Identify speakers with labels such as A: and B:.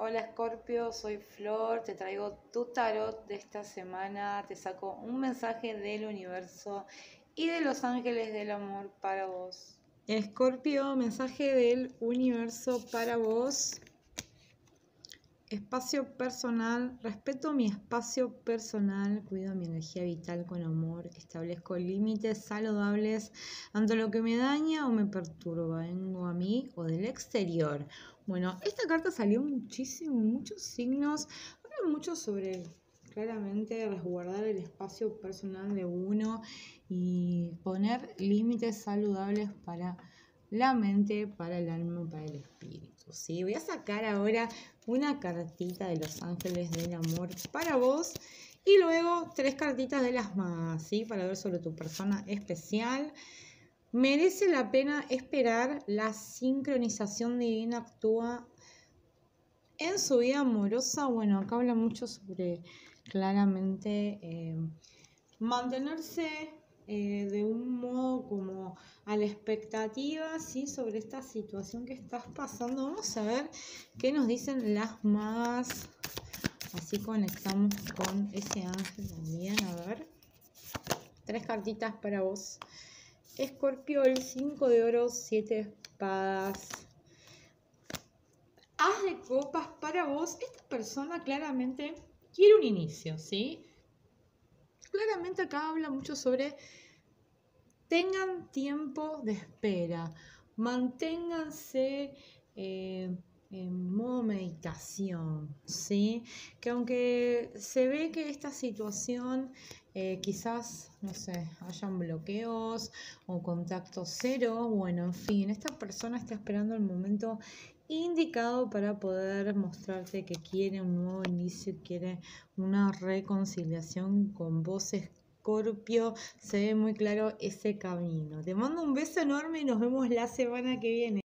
A: Hola Scorpio, soy Flor, te traigo tu tarot de esta semana, te saco un mensaje del universo y de los ángeles del amor para vos.
B: Escorpio, mensaje del universo para vos. Espacio personal, respeto mi espacio personal, cuido mi energía vital con amor, establezco límites saludables ante lo que me daña o me perturba, vengo a mí o del exterior. Bueno, esta carta salió muchísimo, muchos signos, habla mucho sobre claramente resguardar el espacio personal de uno y poner límites saludables para la mente, para el alma, para el espíritu. ¿sí? Voy a sacar ahora una cartita de los ángeles del amor para vos y luego tres cartitas de las más, ¿sí? para ver sobre tu persona especial. Merece la pena esperar, la sincronización divina actúa en su vida amorosa. Bueno, acá habla mucho sobre claramente eh, mantenerse eh, de un modo como a la expectativa, ¿sí? Sobre esta situación que estás pasando. Vamos a ver qué nos dicen las más. Así conectamos con ese ángel también. A ver. Tres cartitas para vos. Escorpio, el 5 de oro, 7 espadas. Haz de copas para vos. Esta persona claramente quiere un inicio, ¿sí? Claramente acá habla mucho sobre tengan tiempo de espera, manténganse eh, en modo meditación, ¿sí? Que aunque se ve que esta situación eh, quizás, no sé, hayan bloqueos o contacto cero, bueno, en fin, esta persona está esperando el momento indicado para poder mostrarte que quiere un nuevo inicio, quiere una reconciliación con vos, Escorpio, se ve muy claro ese camino. Te mando un beso enorme y nos vemos la semana que viene.